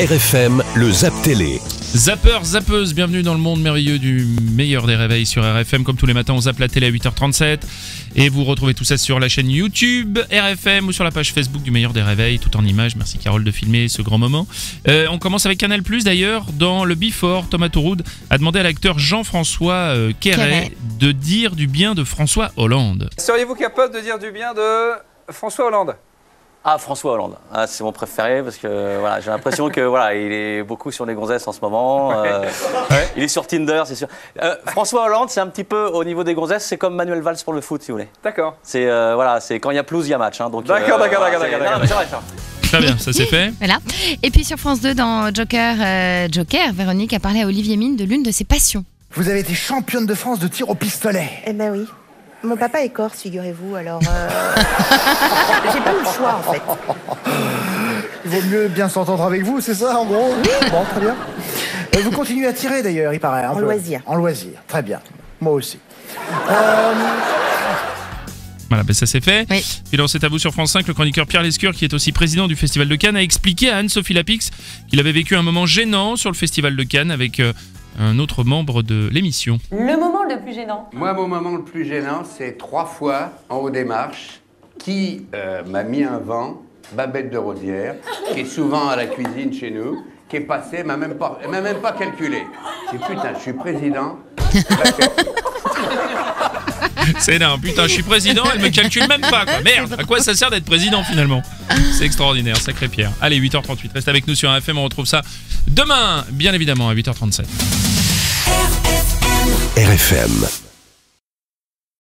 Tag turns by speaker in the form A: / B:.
A: RFM, le Zap Télé.
B: Zapper, zappeuse, bienvenue dans le monde merveilleux du meilleur des réveils sur RFM. Comme tous les matins, on zappe la télé à 8h37. Et vous retrouvez tout ça sur la chaîne YouTube RFM ou sur la page Facebook du meilleur des réveils, tout en images. Merci Carole de filmer ce grand moment. Euh, on commence avec Canal Plus d'ailleurs. Dans le Before, Thomas Touroud a demandé à l'acteur Jean-François euh, Quéret
C: Quéret.
B: de dire du bien de François Hollande.
D: Seriez-vous capable de dire du bien de François Hollande?
E: Ah, François Hollande. Ah, c'est mon préféré parce que voilà, j'ai l'impression que voilà, il est beaucoup sur les gonzesses en ce moment. euh, Il est sur Tinder, c'est sûr. Euh, François Hollande, c'est un petit peu au niveau des gonzesses, c'est comme Manuel Valls pour le foot, si vous voulez.
D: D'accord.
E: C'est euh, voilà, c'est quand il y a pelouse, il y a match. hein, donc,
D: D'accord, d'accord,
E: voilà,
D: d'accord, d'accord.
B: Très bien, ça c'est fait.
C: Voilà. Et puis sur France 2, dans Joker, euh, Joker, Véronique a parlé à Olivier Mine de l'une de ses passions.
F: Vous avez été championne de France de tir au pistolet.
G: Eh ben oui. Mon papa est corse, figurez-vous, alors euh, j'ai pas eu le choix en fait.
F: Il vaut mieux bien s'entendre avec vous, c'est ça en gros Bon, très bien. Euh, vous continuez à tirer d'ailleurs, il paraît. un
G: En
F: peu.
G: loisir.
F: En loisir, très bien. Moi aussi.
B: Voilà, ben ça c'est fait.
C: Oui.
B: Puis dans C'est à vous sur France 5, le chroniqueur Pierre Lescure, qui est aussi président du Festival de Cannes, a expliqué à Anne-Sophie Lapix qu'il avait vécu un moment gênant sur le Festival de Cannes avec euh, un autre membre de l'émission.
H: Le moment le plus gênant.
I: Moi, mon moment le plus gênant, c'est trois fois en haut des marches qui euh, m'a mis un vent, Babette de Rosière, qui est souvent à la cuisine chez nous, qui est passée, elle m'a même pas, m'a même pas calculé. J'ai putain, je suis président.
B: C'est énorme, putain, je suis président, elle me calcule même pas, quoi. Merde, à quoi ça sert d'être président finalement? C'est extraordinaire, sacré Pierre. Allez, 8h38, reste avec nous sur AFM, on retrouve ça demain, bien évidemment, à 8h37.
A: RFM.